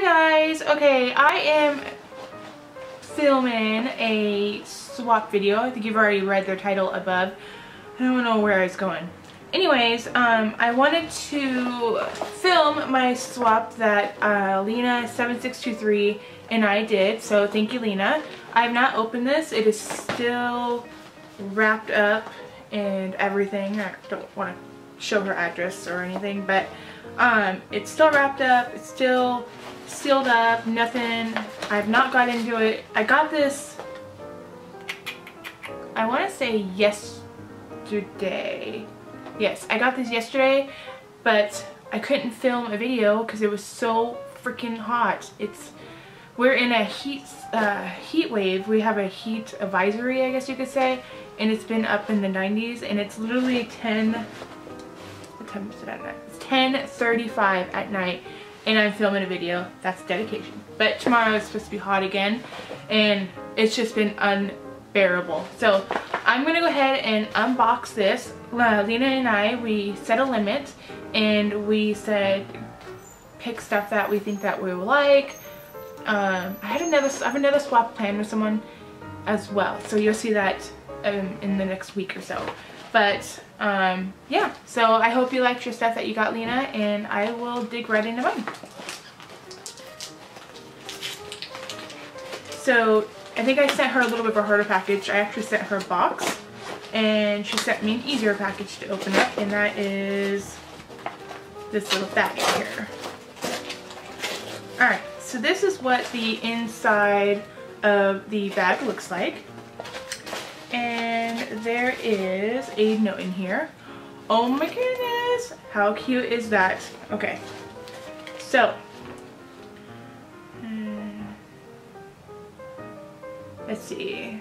Hi guys! Okay, I am filming a swap video. I think you've already read their title above. I don't know where I was going. Anyways, um, I wanted to film my swap that uh, Lena7623 and I did, so thank you Lena. I have not opened this. It is still wrapped up and everything. I don't want to show her address or anything, but um, it's still wrapped up. It's still sealed up. Nothing. I've not got into it. I got this, I want to say yesterday. Yes, I got this yesterday, but I couldn't film a video because it was so freaking hot. It's we're in a heat uh, heat wave. We have a heat advisory, I guess you could say, and it's been up in the 90s, and it's literally 10. What time is it at night? It's 10:35 at night, and I'm filming a video. That's dedication. But tomorrow is supposed to be hot again, and it's just been unbearable. So I'm gonna go ahead and unbox this. Uh, Lena and I, we set a limit, and we said pick stuff that we think that we will like. Um, I had another, I have another swap plan with someone as well, so you'll see that um, in the next week or so. But um, yeah, so I hope you liked your stuff that you got, Lena, and I will dig right into mine. So I think I sent her a little bit of a harder package. I actually sent her a box, and she sent me an easier package to open up, and that is this little bag here. Alright, so this is what the inside of the bag looks like. And there is a note in here. Oh my goodness, how cute is that? Okay, so. Hmm, let's see.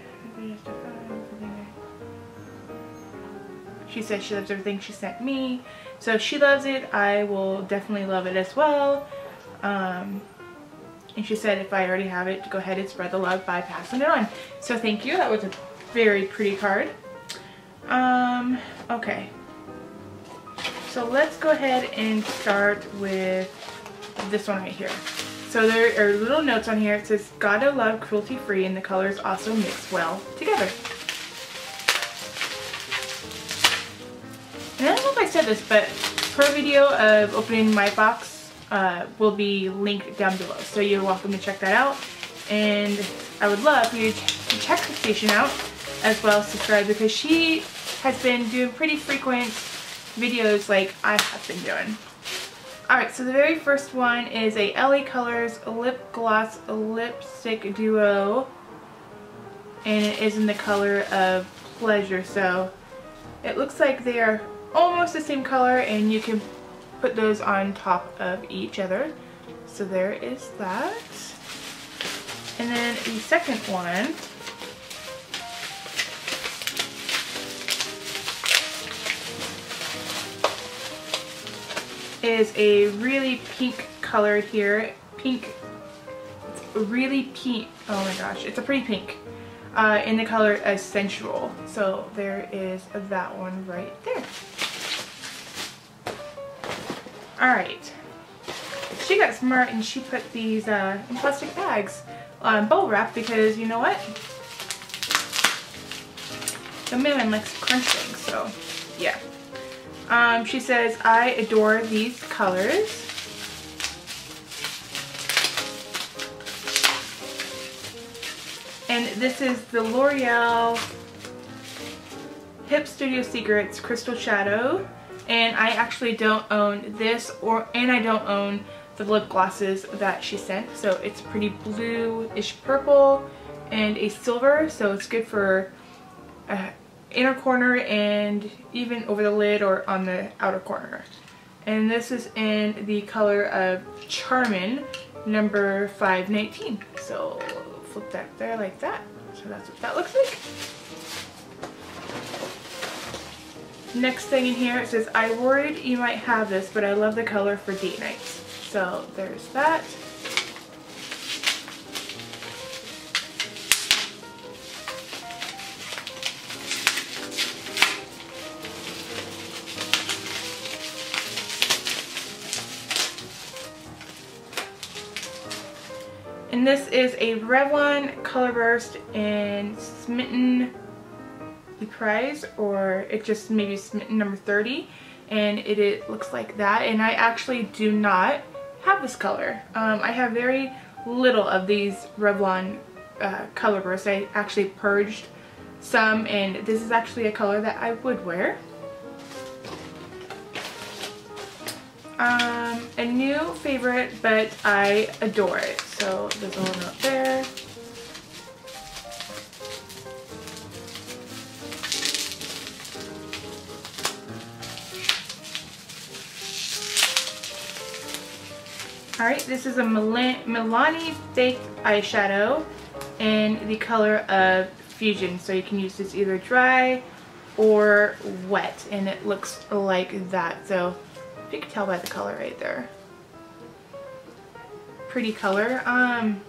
She says she loves everything she sent me. So if she loves it, I will definitely love it as well. Um, and she said if I already have it, go ahead and spread the love by passing it on. So thank you. That was a very pretty card. Um, okay. So let's go ahead and start with this one right here. So there are little notes on here. It says, gotta love cruelty free and the colors also mix well together. And I don't know if I said this, but her video of opening my box uh, will be linked down below. So you're welcome to check that out. And I would love for you to check the station out as well as subscribe because she has been doing pretty frequent videos like I have been doing. Alright, so the very first one is a LA Colors Lip Gloss Lipstick Duo. And it is in the color of Pleasure. So it looks like they are almost the same color and you can put those on top of each other. So there is that. And then the second one is a really pink color here. Pink, it's really pink. Oh my gosh, it's a pretty pink. Uh, in the color as sensual. So there is that one right there. Alright. She got smart and she put these uh, in plastic bags on bubble wrap because you know what? The man likes crunching, so yeah. Um, she says, I adore these colors. And this is the L'Oreal Hip Studio Secrets Crystal Shadow. And I actually don't own this or and I don't own the lip glosses that she sent. So it's pretty blue-ish purple and a silver. So it's good for uh, inner corner and even over the lid or on the outer corner. And this is in the color of Charmin number 519. So flip that there like that. So that's what that looks like. Next thing in here, it says, I worried you might have this, but I love the color for date nights. So there's that. And this is a Revlon Color Burst in Smitten the Prize, or it just maybe Smitten number 30. And it, it looks like that. And I actually do not have this color. Um, I have very little of these Revlon uh, color bursts. I actually purged some and this is actually a color that I would wear. Um, a new favorite, but I adore it. So there's little note there. Alright, this is a Milani Baked Eyeshadow in the color of Fusion. So you can use this either dry or wet and it looks like that. So you can tell by the color right there. Pretty color. Um,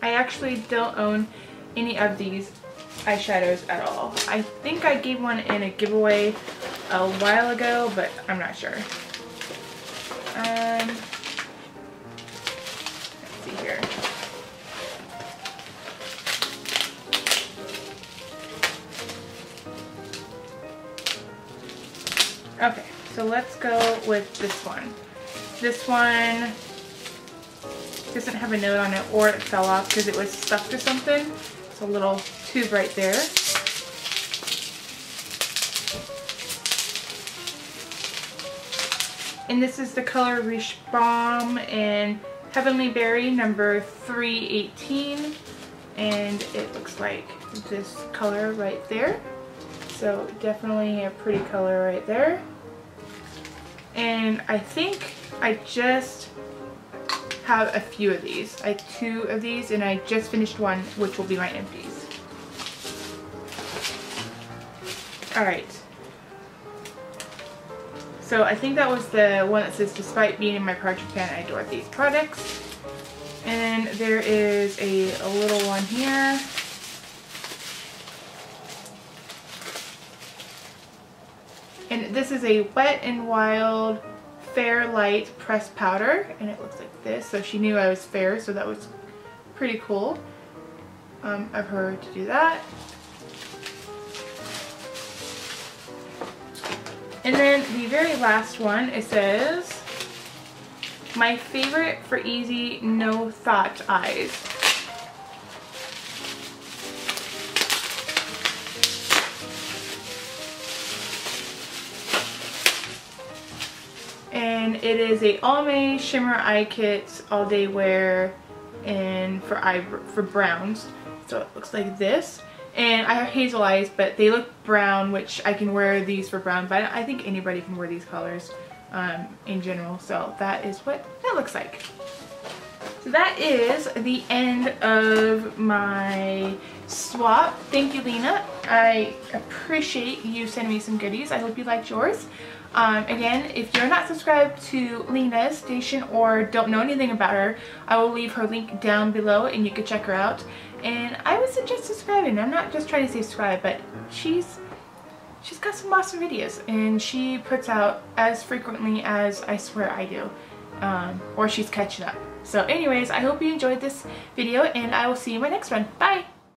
I actually don't own any of these eyeshadows at all. I think I gave one in a giveaway a while ago, but I'm not sure. Um, see here. Okay, so let's go with this one. This one doesn't have a note on it or it fell off because it was stuck to something. It's a little tube right there. And this is the color Riche Balm and Heavenly Berry number 318 and it looks like this color right there. So definitely a pretty color right there. And I think I just have a few of these. I have two of these and I just finished one which will be my empties. Alright, so I think that was the one that says, despite being in my project pan, I adore these products. And there is a, a little one here. This is a Wet n Wild Fair Light Pressed Powder. And it looks like this. So she knew I was fair, so that was pretty cool um, of her to do that. And then the very last one, it says, my favorite for easy, no thought eyes. It is a Almay Shimmer Eye Kit All Day Wear and for eye for browns. So it looks like this. And I have hazel eyes, but they look brown, which I can wear these for brown, but I think anybody can wear these colors um, in general. So that is what that looks like. So that is the end of my swap. Thank you, Lena. I appreciate you sending me some goodies. I hope you liked yours. Um, again, if you're not subscribed to Lena's station or don't know anything about her, I will leave her link down below and you can check her out. And I would suggest subscribing. I'm not just trying to say subscribe, but she's she's got some awesome videos and she puts out as frequently as I swear I do. Um, or she's catching up. So anyways, I hope you enjoyed this video and I will see you in my next one. Bye!